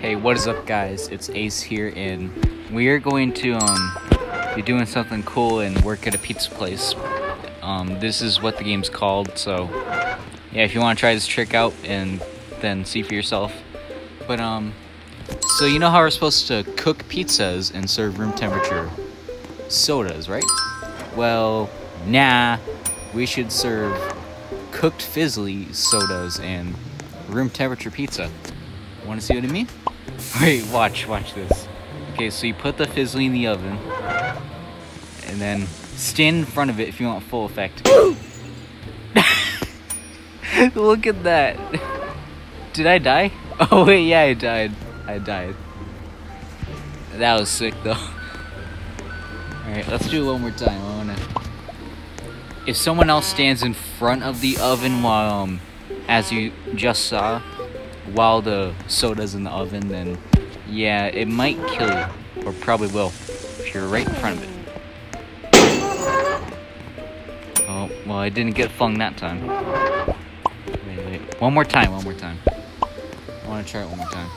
Hey, what is up guys? It's Ace here and we are going to um be doing something cool and work at a pizza place. Um this is what the game's called, so yeah, if you want to try this trick out and then see for yourself. But um so you know how we're supposed to cook pizzas and serve room temperature sodas, right? Well, nah, we should serve cooked fizzly sodas and room temperature pizza. Want to see what I mean? Wait, watch, watch this. Okay, so you put the fizzly in the oven, and then stand in front of it if you want full effect. Look at that. Did I die? Oh wait, yeah, I died. I died. That was sick though. Alright, let's do it one more time. I wanna. If someone else stands in front of the oven while, um, as you just saw, while the soda's in the oven, then yeah, it might kill you. Or probably will. If you're right in front of it. Oh, well, I didn't get flung that time. Wait, wait. One more time, one more time. I want to try it one more time.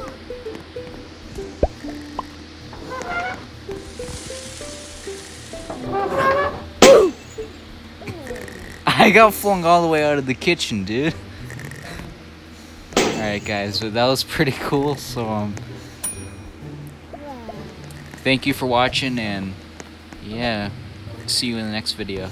I got flung all the way out of the kitchen, dude. Alright guys, so that was pretty cool, so um thank you for watching and yeah, see you in the next video.